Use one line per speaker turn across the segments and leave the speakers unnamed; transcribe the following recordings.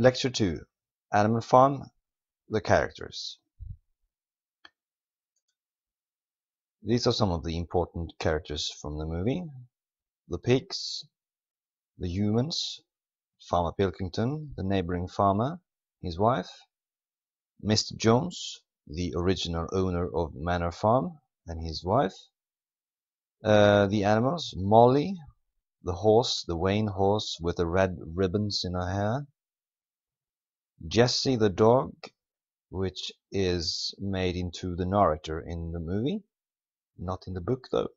Lecture 2 Animal Farm The Characters These are some of the important characters from the movie. The pigs, the humans, Farmer Pilkington, the neighboring farmer, his wife, Mr. Jones, the original owner of Manor Farm, and his wife, uh, the animals, Molly, the horse, the Wayne horse with the red ribbons in her hair, Jessie the dog, which is made into the narrator in the movie, not in the book though.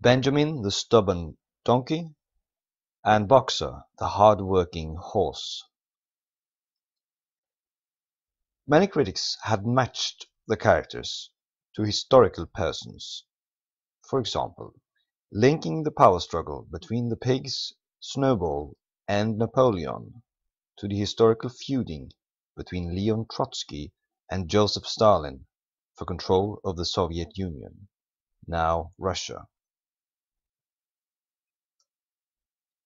Benjamin the stubborn donkey, and Boxer the hard-working horse. Many critics have matched the characters to historical persons. For example, linking the power struggle between the pigs, Snowball, and Napoleon to the historical feuding between Leon Trotsky and Joseph Stalin for control of the Soviet Union, now Russia.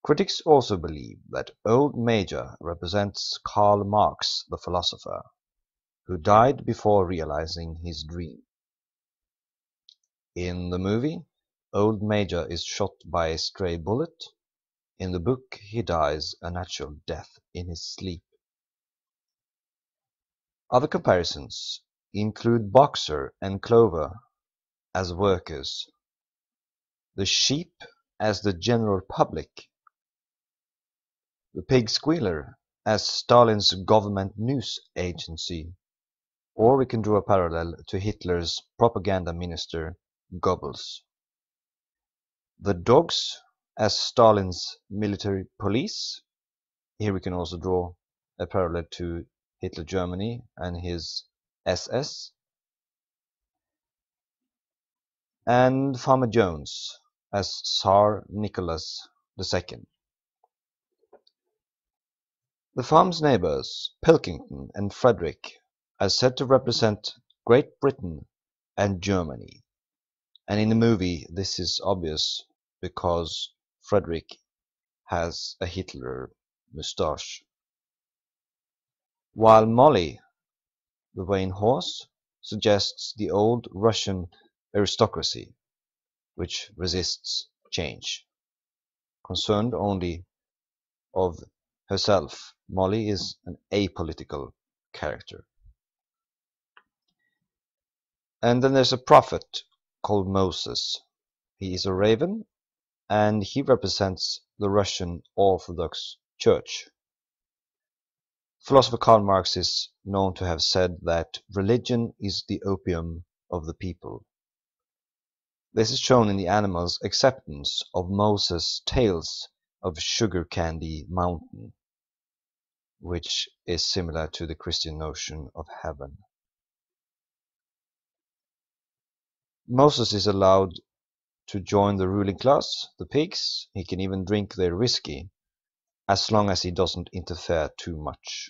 Critics also believe that Old Major represents Karl Marx the philosopher, who died before realizing his dream. In the movie, Old Major is shot by a stray bullet in the book he dies a natural death in his sleep. Other comparisons include Boxer and Clover as workers, the sheep as the general public, the pig squealer as Stalin's government news agency, or we can draw a parallel to Hitler's propaganda minister Goebbels. The dogs as Stalin's military police. Here we can also draw a parallel to Hitler Germany and his SS. And Farmer Jones as Tsar Nicholas II. The farm's neighbors, Pilkington and Frederick, are said to represent Great Britain and Germany. And in the movie this is obvious because Frederick has a Hitler moustache. While Molly, the Wayne horse, suggests the old Russian aristocracy, which resists change. Concerned only of herself, Molly is an apolitical character. And then there's a prophet called Moses. He is a raven and he represents the Russian Orthodox Church. Philosopher Karl Marx is known to have said that religion is the opium of the people. This is shown in the animals' acceptance of Moses' tales of Sugar Candy Mountain, which is similar to the Christian notion of heaven. Moses is allowed to join the ruling class, the pigs. He can even drink their whiskey, as long as he doesn't interfere too much.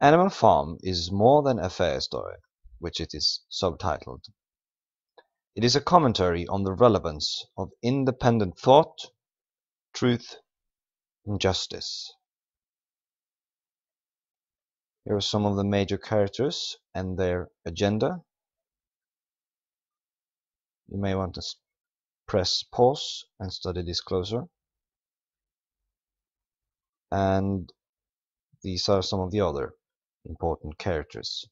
Animal Farm is more than a fairy story, which it is subtitled. It is a commentary on the relevance of independent thought, truth, and justice. Here are some of the major characters and their agenda you may want to press pause and study this closer. And these are some of the other important characters.